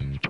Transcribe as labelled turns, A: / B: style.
A: Mm-hmm.